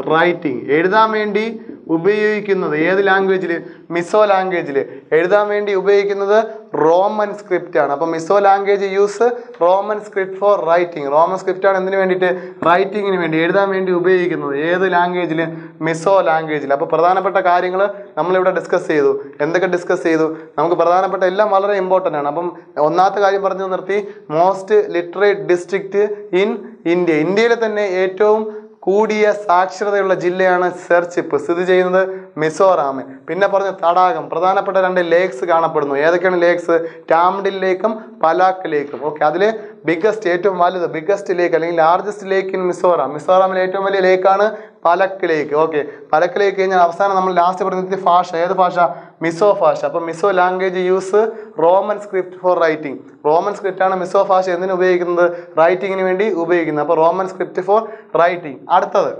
റൈറ്റിംഗ് എഴുതാൻ വേണ്ടി ഉപയോഗിക്കുന്നത് ഏത് ലാംഗ്വേജിൽ മിസോ ലാംഗ്വേജിൽ എഴുതാൻ വേണ്ടി ഉപയോഗിക്കുന്നത് റോമൻ സ്ക്രിപ്റ്റ് ആണ്. അപ്പോൾ Mizo language use Roman script for writing Roman script ആണ് എന്തിനു വേണ്ടിയിട്ട്? റൈറ്റിങ്ങിന് വേണ്ടി. എഴുതാൻ വേണ്ടി ഉപയോഗിക്കുന്നത് ഏത് ലാംഗ്വേജിൽ മിസോ ലാംഗ്വേജിൽ അപ്പോൾ പ്രധാനപ്പെട്ട കാര്യങ്ങൾ നമ്മളിവിടെ ഡിസ്കസ് ചെയ്തു. എന്തൊക്കെ ഡിസ്കസ് ചെയ്തു? നമുക്ക് പ്രധാനപ്പെട്ട എല്ലാം വളരെ ഇമ്പോർട്ടന്റ് ആണ്. അപ്പം ഒന്നാമത്തെ കാര്യം പറഞ്ഞു നിർത്തി. Most literate district in India ഇന്ത്യയിലെ തന്നെ ഏറ്റവും കൂടിയ സാക്ഷരതയുള്ള ജില്ലയാണ് സെർച്ചിപ്പ് സ്ഥിതി ചെയ്യുന്നത് മിസോറാമിൽ പിന്നെ പറഞ്ഞ തടാകം പ്രധാനപ്പെട്ട രണ്ട് ലേക്സ് കാണപ്പെടുന്നു. ഏതൊക്കെയാണ് ലേക്സ് ടാംഡിൽ ലേക്കും പലാക്ക് ലേക്കും. ഓക്കെ അതിൽ ബിഗ്ഗസ്റ്റ് ഏറ്റവും വലുത് ബിഗ്ഗസ്റ്റ് ലേക്ക് അല്ലെങ്കിൽ ലാർജസ്റ്റ് ലേക്ക് ഇൻ മിസോറാം. മിസോറാമിലെ ഏറ്റവും വലിയ ലേക്കാണ് പലക്ക് ലേക്ക് ഓക്കെ പലക്ക് ലേക്ക് കഴിഞ്ഞാൽ അവസാനം നമ്മൾ ലാസ്റ്റ് പറഞ്ഞ ഭാഷ. ഏത് ഭാഷ? മിസോ ഭാഷ അപ്പം Mizo language use Roman script for writing Roman script ആണ് മിസോ ഭാഷ എന്തിനു ഉപയോഗിക്കുന്നത്? റൈറ്റിങ്ങിന് വേണ്ടി ഉപയോഗിക്കുന്നത്. അപ്പോൾ റോമൻ സ്ക്രിപ്റ്റ് ഫോർ റൈറ്റിംഗ് അടുത്തത്.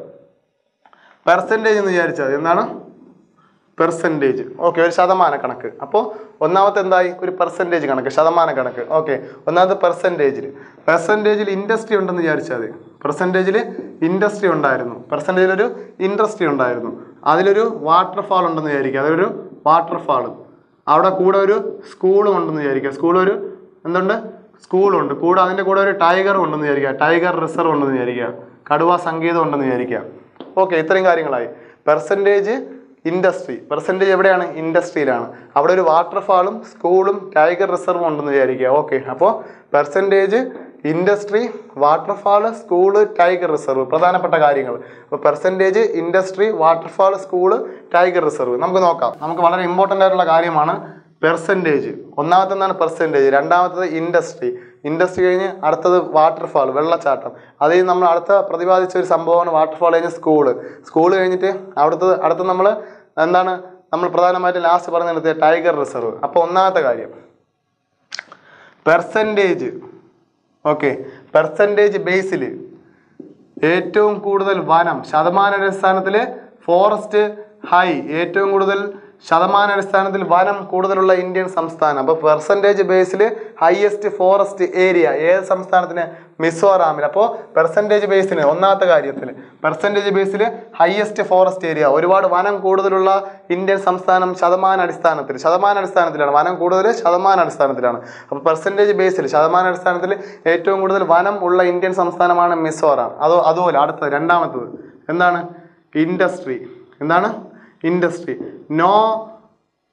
പെർസെന്റേജ് എന്ന് വിചാരിച്ചത് എന്താണ്? പെർസെന്റേജ് ഓക്കെ ഒരു ശതമാന കണക്ക്. അപ്പോൾ ഒന്നാമത്തെ എന്തായി? ഒരു പെർസെന്റേജ് കണക്ക്. ശതമാന കണക്ക്. ഓക്കെ ഒന്നാമത് പെർസെന്റേജിൽ പെർസെന്റേജിൽ ഇൻഡസ്ട്രി ഉണ്ടെന്ന് വിചാരിച്ചാൽ മതി പെർസെന്റേജിൽ ഇൻഡസ്ട്രി ഉണ്ടായിരുന്നു. പെർസെന്റേജിൽ ഒരു ഇൻഡസ്ട്രി ഉണ്ടായിരുന്നു. അതിലൊരു വാട്ടർഫാൾ ഉണ്ടെന്ന് വിചാരിക്കുക. അതൊരു വാട്ടർഫാൾ അവിടെ കൂടെ ഒരു സ്കൂളും ഉണ്ടെന്ന് വിചാരിക്കുക. സ്കൂൾ ഒരു എന്തുണ്ട്? സ്കൂളുണ്ട്. കൂടെ അതിന്റെ കൂടെ ഒരു ടൈഗറും ഉണ്ടെന്ന് വിചാരിക്കുക. ടൈഗർ റിസർവ് ഉണ്ടെന്ന് വിചാരിക്കുക. കടുവ സംഗീതം ഉണ്ടെന്ന് വിചാരിക്കുക. ഓക്കെ ഇത്രയും കാര്യങ്ങളായി. Percentage industry. പെർസെന്റേജ് എവിടെയാണ്? ഇൻഡസ്ട്രിയിലാണ്. അവിടെ ഒരു വാട്ടർഫാളും സ്കൂളും ടൈഗർ റിസർവും ഉണ്ടെന്ന് വിചാരിക്കുക. ഓക്കെ അപ്പോൾ percentage industry waterfall school tiger reserve പ്രധാനപ്പെട്ട കാര്യങ്ങൾ. അപ്പോൾ percentage industry waterfall school tiger reserve. നമുക്ക് നോക്കാം. നമുക്ക് വളരെ ഇമ്പോർട്ടന്റ് ആയിട്ടുള്ള കാര്യമാണ് പെർസെന്റേജ് ഒന്നാമത്തെ എന്താണ് പെർസെന്റേജ് രണ്ടാമത്തത് ഇൻഡസ്ട്രി. ഇൻഡസ്ട്രി കഴിഞ്ഞ് അടുത്തത് വാട്ടർഫാൾ വെള്ളച്ചാട്ടം. അത് നമ്മൾ അടുത്ത പ്രതിപാദിച്ച ഒരു സംഭവമാണ് വാട്ടർഫാൾ കഴിഞ്ഞ് സ്കൂൾ സ്കൂൾ കഴിഞ്ഞിട്ട് അവിടുത്തെ അടുത്ത നമ്മൾ എന്താണ് നമ്മൾ പ്രധാനമായിട്ടും ലാസ്റ്റ് പറഞ്ഞ നിർത്തിയ ടൈഗർ റിസർവ്. അപ്പോൾ ഒന്നാമത്തെ കാര്യം. പെർസെന്റേജ് ഓക്കെ പെർസെന്റേജ് ബേസിൽ ഏറ്റവും കൂടുതൽ വനം ശതമാന അടിസ്ഥാനത്തിൽ ഫോറസ്റ്റ് ഹൈ ഏറ്റവും കൂടുതൽ ശതമാന അടിസ്ഥാനത്തിൽ വനം കൂടുതലുള്ള ഇന്ത്യൻ സംസ്ഥാനം. അപ്പോൾ പെർസെന്റേജ് ബേസിൽ ഹയസ്റ്റ് ഫോറസ്റ്റ് ഏരിയ ഏത് സംസ്ഥാനത്തിന്? മിസോറാമിൽ. അപ്പോൾ പെർസെന്റേജ് ബേസിന് ഒന്നാമത്തെ കാര്യത്തിൽ പെർസെന്റേജ് ബേസിൽ ഹയസ്റ്റ് ഫോറസ്റ്റ് ഏരിയ ഒരുപാട് വനം കൂടുതലുള്ള ഇന്ത്യൻ സംസ്ഥാനം ശതമാന അടിസ്ഥാനത്തിൽ ശതമാന അടിസ്ഥാനത്തിലാണ് വനം കൂടുതൽ ശതമാന അടിസ്ഥാനത്തിലാണ് അപ്പോൾ പെർസെന്റേജ് ബേസിൽ ശതമാന അടിസ്ഥാനത്തിൽ ഏറ്റവും കൂടുതൽ വനം ഉള്ള ഇന്ത്യൻ സംസ്ഥാനമാണ് മിസോറാം. അതോ അതുപോലെ അടുത്തത് രണ്ടാമത്തത് എന്താണ്? ഇൻഡസ്ട്രി എന്താണ്? ഇൻഡസ്ട്രി നോ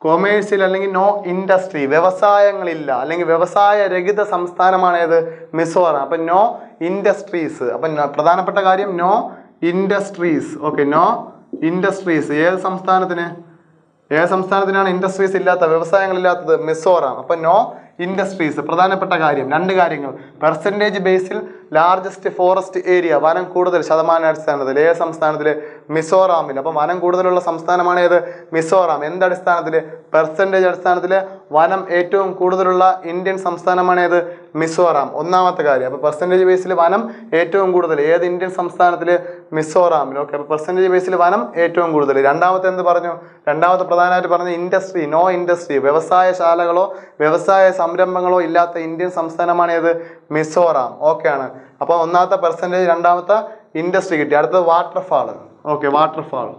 കൊമേഴ്സ്യൽ അല്ലെങ്കിൽ നോ ഇൻഡസ്ട്രി വ്യവസായങ്ങളില്ല. അല്ലെങ്കിൽ വ്യവസായ രഹിത സംസ്ഥാനമാണ് ഏത്? മിസോറാം. അപ്പം നോ ഇൻഡസ്ട്രീസ് അപ്പം പ്രധാനപ്പെട്ട കാര്യം no industries okay no industries ഏത് സംസ്ഥാനത്തിന്? ഏത് സംസ്ഥാനത്തിനാണ് ഇൻഡസ്ട്രീസ് ഇല്ലാത്ത വ്യവസായങ്ങളില്ലാത്തത് മിസോറാം. അപ്പം നോ ഇൻഡസ്ട്രീസ് പ്രധാനപ്പെട്ട കാര്യം രണ്ട് കാര്യങ്ങൾ. പെർസെന്റേജ് ബേസിൽ ലാർജസ്റ്റ് ഫോറസ്റ്റ് ഏരിയ വനം കൂടുതൽ ശതമാന അടിസ്ഥാനത്തിൽ ഏത് സംസ്ഥാനത്തിൽ മിസോറാമിൽ. അപ്പം വനം കൂടുതലുള്ള സംസ്ഥാനമാണ് ഏത്? മിസോറാം. എന്തടിസ്ഥാനത്തിൽ പെർസെന്റേജ് അടിസ്ഥാനത്തിൽ വനം ഏറ്റവും കൂടുതലുള്ള ഇന്ത്യൻ സംസ്ഥാനമാണ് ഏത്? മിസോറാം. ഒന്നാമത്തെ കാര്യം അപ്പോൾ പെർസെന്റേജ് ബേസിൽ വനം ഏറ്റവും കൂടുതൽ ഏത് ഇന്ത്യൻ സംസ്ഥാനത്തിൽ മിസോറാമിൽ ഓക്കെ അപ്പോൾ പെർസെന്റേജ് ബേസിൽ വനം ഏറ്റവും കൂടുതൽ. രണ്ടാമത്തെ എന്ത് പറഞ്ഞു? രണ്ടാമത്തെ പ്രധാനമായിട്ട് പറഞ്ഞ ഇൻഡസ്ട്രി നോ ഇൻഡസ്ട്രി വ്യവസായശാലകളോ വ്യവസായ സംരംഭങ്ങളോ ഇല്ലാത്ത ഇന്ത്യൻ സംസ്ഥാനമാണ് ഏത്? മിസോറാം. ഓക്കെ ആണ്. അപ്പോൾ ഒന്നാമത്തെ പെർസെന്റേജ് രണ്ടാമത്തെ ഇൻഡസ്ട്രി കിട്ടി. അടുത്തത് വാട്ടർഫാൾ ഓക്കെ വാട്ടർഫാൾ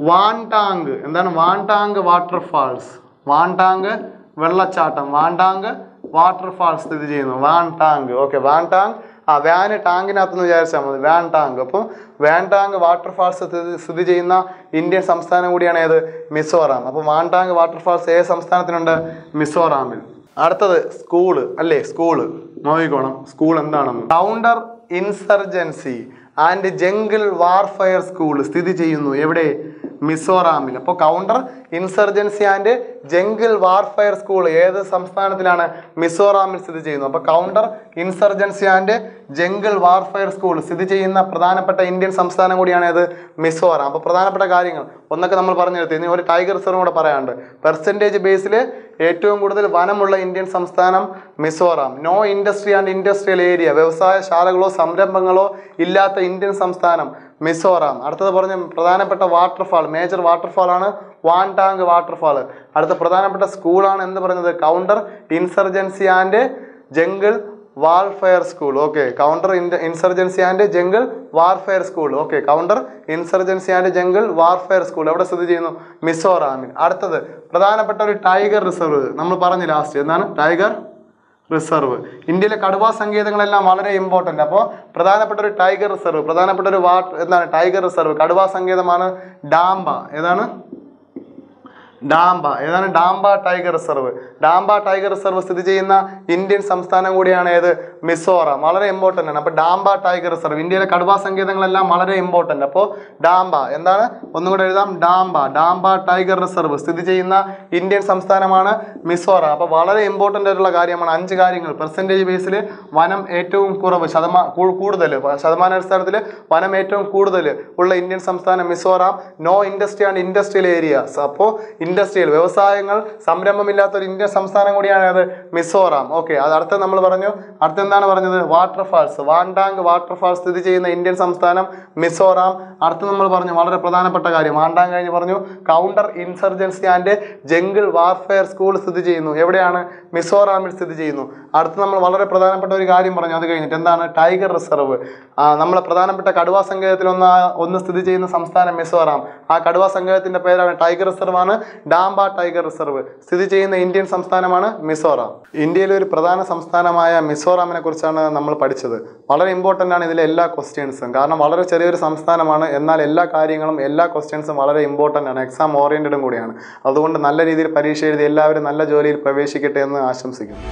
വാൻടാങ്. എന്താണ്? വാൻടാങ് വാട്ടർഫാൾസ് വാൻടാങ് വെള്ളച്ചാട്ടം. വാൻടാങ് വാട്ടർഫാൾ സ്ഥിതി ചെയ്യുന്നു. Van tank okay van tank ആ വാന് ടാങ്കിനകത്തെന്ന് വിചാരിച്ചാൽ മതി. വാൻ ടാങ്ക് അപ്പോൾ വാൻ ടാങ്ക് വാട്ടർഫാൾസ് സ്ഥിതി സ്ഥിതി ചെയ്യുന്ന ഇന്ത്യൻ സംസ്ഥാനം കൂടിയാണ് ഏത്? മിസോറാം. അപ്പോൾ വാൻ ടാങ്ക് വാട്ടർഫാൾസ് ഏത് സംസ്ഥാനത്തിനുണ്ട്? മിസോറാമിൽ. അടുത്തത് സ്കൂൾ. അല്ലേ സ്കൂൾ. നോക്കിക്കോണം. സ്കൂൾ എന്താണെന്ന് counter insurgency and jungle warfare school സ്ഥിതി ചെയ്യുന്നു. എവിടെ? മിസോറാമിൽ. അപ്പോൾ counter insurgency and jungle warfare school ഏത് സംസ്ഥാനത്തിലാണ് മിസോറാമിൽ സ്ഥിതി ചെയ്യുന്നത്? അപ്പോൾ counter insurgency and jungle warfare school സ്ഥിതി ചെയ്യുന്ന പ്രധാനപ്പെട്ട ഇന്ത്യൻ സംസ്ഥാനം കൂടിയാണ് ഏത്? മിസോറാം. അപ്പോൾ പ്രധാനപ്പെട്ട കാര്യങ്ങൾ ഒന്നൊക്കെ നമ്മൾ പറഞ്ഞെടുത്തു ഇനി ഒരു ടൈഗർ റിസർവ് കൂടെ പറയാനുണ്ട്. പെർസെന്റേജ് ബേസിൽ ഏറ്റവും കൂടുതൽ വനമുള്ള ഇന്ത്യൻ സംസ്ഥാനം Mizoram. No industry and industrial area വ്യവസായശാലകളോ സംരംഭങ്ങളോ ഇല്ലാത്ത ഇന്ത്യൻ സംസ്ഥാനം മിസോറാം. അടുത്തത് പറഞ്ഞ പ്രധാനപ്പെട്ട വാട്ടർഫാൾ മേജർ വാട്ടർഫാൾ ആണ് വാൻടാങ് വാട്ടർഫാൾ അടുത്ത പ്രധാനപ്പെട്ട സ്കൂളാണ് എന്ന് പറയുന്നത് counter insurgency and jungle warfare school okay counter insurgency and jungle warfare school okay counter insurgency and jungle warfare school എവിടെ സ്ഥിതി ചെയ്യുന്നു? മിസോറാമിൽ. അടുത്തത് പ്രധാനപ്പെട്ട ഒരു ടൈഗർ റിസർവ് നമ്മൾ പറഞ്ഞു ലാസ്റ്റ് എന്താണ്? ടൈഗർ റിസർവ് ഇന്ത്യയിലെ കടുവാ സങ്കേതങ്ങളെല്ലാം വളരെ ഇമ്പോർട്ടന്റ് അപ്പോൾ പ്രധാനപ്പെട്ട ഒരു ടൈഗർ റിസർവ് പ്രധാനപ്പെട്ട ഒരു വാട്ട് എന്താണ് ടൈഗർ റിസർവ് കടുവാ സങ്കേതമാണ് ഡാംബ. ഏതാണ്? ഡാംബ ഏതാണ് Dampa tiger reserve. Dampa tiger reserve സ്ഥിതി ചെയ്യുന്ന ഇന്ത്യൻ സംസ്ഥാനം കൂടിയാണ് ഏത്? മിസോറാം. വളരെ ഇമ്പോർട്ടന്റ് ആണ്. അപ്പോൾ ഡാംബ ടൈഗർ റിസർവ്. ഇന്ത്യയിലെ കടുവാ സങ്കേതങ്ങളെല്ലാം വളരെ ഇമ്പോർട്ടന്റ് അപ്പോൾ ഡാംബ എന്താണ്? ഒന്നും കൂടെ എഴുതാം. ഡാംബ. ഡാംബ ടൈഗർ റിസർവ് സ്ഥിതി ചെയ്യുന്ന ഇന്ത്യൻ സംസ്ഥാനമാണ് മിസോറാം. അപ്പോൾ വളരെ ഇമ്പോർട്ടന്റ് ആയിട്ടുള്ള കാര്യമാണ് അഞ്ച് കാര്യങ്ങൾ. പെർസെന്റേജ് ബേസിൽ വനം ഏറ്റവും കുറവ് ശതമാ കൂടുതൽ ശതമാന അടിസ്ഥാനത്തിൽ വനം ഏറ്റവും കൂടുതൽ ഉള്ള ഇന്ത്യൻ സംസ്ഥാനം Mizoram. No industry and industrial areas അപ്പോൾ ഇൻഡസ്ട്രിയൽ വ്യവസായങ്ങൾ സംരംഭമില്ലാത്ത ഒരു ഇന്ത്യൻ സംസ്ഥാനം കൂടിയാണ് അത് മിസോറാം. ഓക്കെ അത് അടുത്ത നമ്മൾ പറഞ്ഞു. അടുത്ത എന്താണ് പറഞ്ഞത്? വാട്ടർഫാൾസ്. വാണ്ടാങ് വാട്ടർഫാൾസ് സ്ഥിതി ചെയ്യുന്ന ഇന്ത്യൻ സംസ്ഥാനം മിസോറാം. അടുത്ത നമ്മൾ പറഞ്ഞു വളരെ പ്രധാനപ്പെട്ട കാര്യം. വാണ്ടാങ് കഴിഞ്ഞ് പറഞ്ഞു counter insurgency and jungle warfare school സ്ഥിതി ചെയ്യുന്നു. എവിടെയാണ്? മിസോറാമിൽ സ്ഥിതി ചെയ്യുന്നു. അടുത്ത് നമ്മൾ വളരെ പ്രധാനപ്പെട്ട ഒരു കാര്യം പറഞ്ഞു. അത് കഴിഞ്ഞിട്ട് എന്താണ്? Tiger reserve. നമ്മളെ പ്രധാനപ്പെട്ട കടുവാ സങ്കേതത്തിൽ ഒന്ന് ഒന്ന് സ്ഥിതി ചെയ്യുന്ന സംസ്ഥാനം മിസോറാം. ആ കടുവാ സങ്കേതത്തിന്റെ പേരാണ് ടൈഗർ റിസർവ് ആണ് ഡാംബ ടൈഗർ റിസർവ് സ്ഥിതി ചെയ്യുന്ന ഇന്ത്യൻ സംസ്ഥാനമാണ് മിസോറാം. ഇന്ത്യയിലെ ഒരു പ്രധാന സംസ്ഥാനമായ മിസോറാമിനെ കുറിച്ചാണ് നമ്മൾ പഠിച്ചത്. വളരെ ഇമ്പോർട്ടന്റ് ആണ് ഇതിലെ എല്ലാ ക്വസ്റ്റ്യൻസും കാരണം വളരെ ചെറിയൊരു സംസ്ഥാനമാണ്. എന്നാൽ എല്ലാ കാര്യങ്ങളും എല്ലാ ക്വസ്റ്റ്യൻസും വളരെ ഇമ്പോർട്ടന്റ് ആണ്. എക്സാം ഓറിയന്റഡും കൂടിയാണ്. അതുകൊണ്ട് നല്ല രീതിയിൽ പരീക്ഷ എഴുതി എല്ലാവരും നല്ല ജോലിയിൽ പ്രവേശിക്കട്ടെ എന്ന് ആശംസിക്കുന്നു.